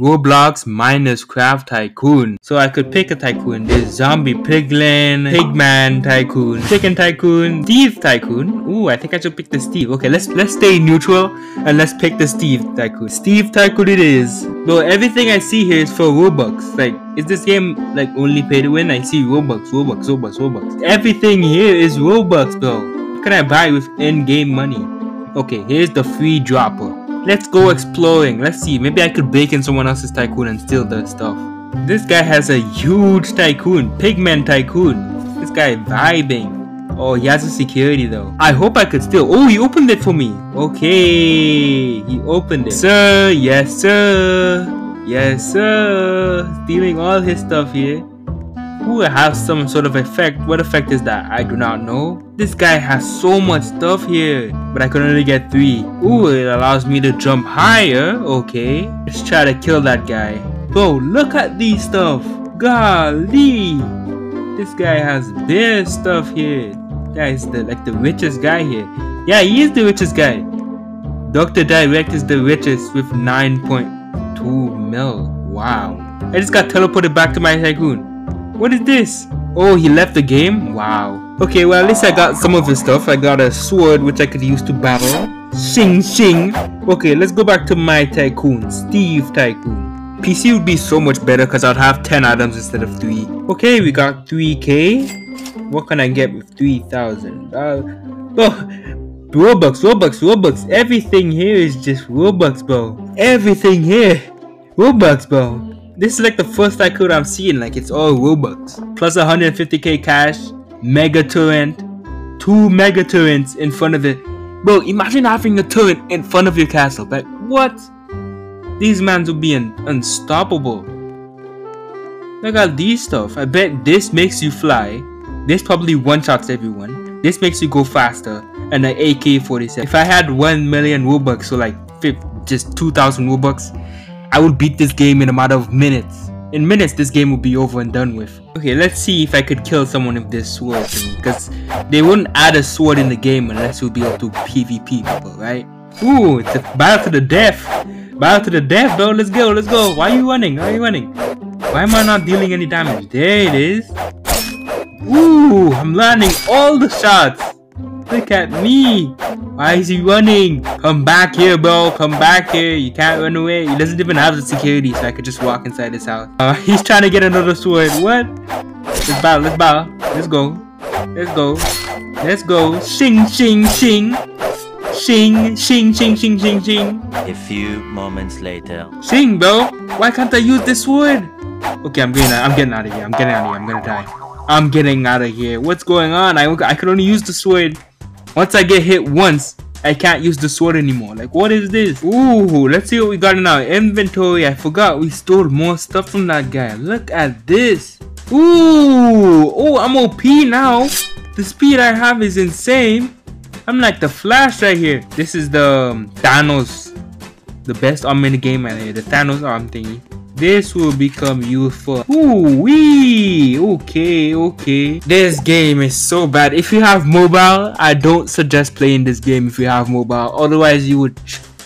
Roblox MinersCraft Tycoon. So I could pick a tycoon. There's Zombie Piglin, Pigman Tycoon, Chicken Tycoon, Steve Tycoon. Ooh, I think I should pick the Steve. Okay, let's let's stay neutral and let's pick the Steve Tycoon. Steve Tycoon it is. Though everything I see here is for Robux. Like, is this game like only pay to win? I see Robux, Robux, Robux, Robux. Everything here is Robux, bro. What can I buy with in-game money? Okay, here's the free dropper. Let's go exploring. Let's see. Maybe I could break in someone else's tycoon and steal their stuff. This guy has a huge tycoon. Pigman tycoon. This guy vibing. Oh, he has a security though. I hope I could steal. Oh, he opened it for me. Okay. He opened it. Sir, yes sir. Yes sir. Stealing all his stuff here. It has some sort of effect. What effect is that? I do not know. This guy has so much stuff here, but I can only get three. Ooh, it allows me to jump higher. Okay, let's try to kill that guy. Bro, look at these stuff. Golly, this guy has this stuff here. Guy is the like the richest guy here. Yeah, he is the richest guy. Dr. Direct is the richest with 9.2 mil. Wow. I just got teleported back to my tycoon. What is this? Oh, he left the game? Wow. Okay, well, at least I got some of his stuff. I got a sword, which I could use to battle. Shing, shing. Okay, let's go back to my tycoon, Steve Tycoon. PC would be so much better because I'd have 10 items instead of 3. Okay, we got 3k. What can I get with 3,000? Uh, oh, Robux, Robux, Robux. Everything here is just Robux, bro. Everything here. Robux, bro. This is like the first tycoon I've seen, like it's all Robux. Plus 150k cash, mega turret, two mega turrets in front of it. Bro, imagine having a turret in front of your castle. Like, what? These mans will be un unstoppable. Look at these stuff. I bet this makes you fly. This probably one-shots everyone. This makes you go faster. And an AK-47. If I had 1 million Robux, so like just 2,000 Robux, I would beat this game in a matter of minutes. In minutes, this game would be over and done with. Okay, let's see if I could kill someone with this sword. Because they wouldn't add a sword in the game unless you'll be able to PvP people, right? Ooh, it's a battle to the death. Battle to the death, bro. Let's go, let's go. Why are you running? Why are you running? Why am I not dealing any damage? There it is. Ooh, I'm landing all the shots. Look at me. Why is he running? Come back here, bro. Come back here. You can't run away. He doesn't even have the security, so I could just walk inside his house. Uh, he's trying to get another sword. What? Let's battle. Let's battle. Let's go. Let's go. Let's go. Shing, shing, shing. Shing, shing, shing, shing, shing, shing. A few moments later. Shing, bro. Why can't I use this sword? Okay, I'm getting, I'm getting out of here. I'm getting out of here. I'm gonna die. I'm getting out of here. What's going on? I, I could only use the sword. Once I get hit once, I can't use the sword anymore. Like, what is this? Ooh, let's see what we got in our inventory. I forgot we stole more stuff from that guy. Look at this. Ooh, oh, I'm OP now. The speed I have is insane. I'm like the Flash right here. This is the um, Thanos, the best arm in the game right here. The Thanos arm thingy. This will become useful. Ooh wee! Okay, okay. This game is so bad. If you have mobile, I don't suggest playing this game if you have mobile. Otherwise, you would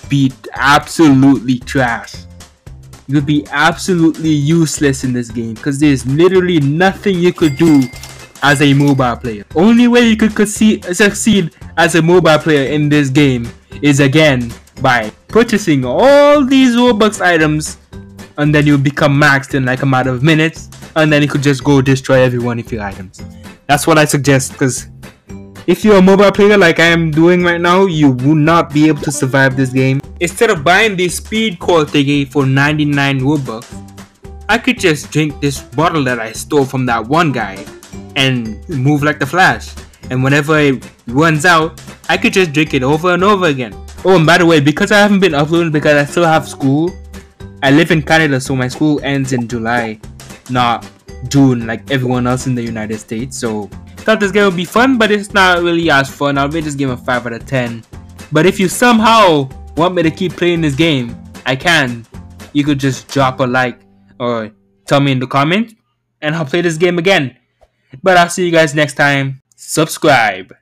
be absolutely trash. You would be absolutely useless in this game because there's literally nothing you could do as a mobile player. Only way you could succeed as a mobile player in this game is again by purchasing all these Robux items and then you become maxed in like a matter of minutes. And then you could just go destroy everyone with your items that's what i suggest because if you're a mobile player like i am doing right now you will not be able to survive this game. Instead of buying this speed core thingy for 99 robux i could just drink this bottle that i stole from that one guy and move like the flash. And whenever it runs out i could just drink it over and over again. Oh and by the way because i haven't been uploading because i still have school I live in Canada, so my school ends in July, not June like everyone else in the United States. So thought this game would be fun, but it's not really as fun. I'll rate this game a 5 out of 10. But if you somehow want me to keep playing this game, I can. You could just drop a like or tell me in the comments and I'll play this game again. But I'll see you guys next time. Subscribe.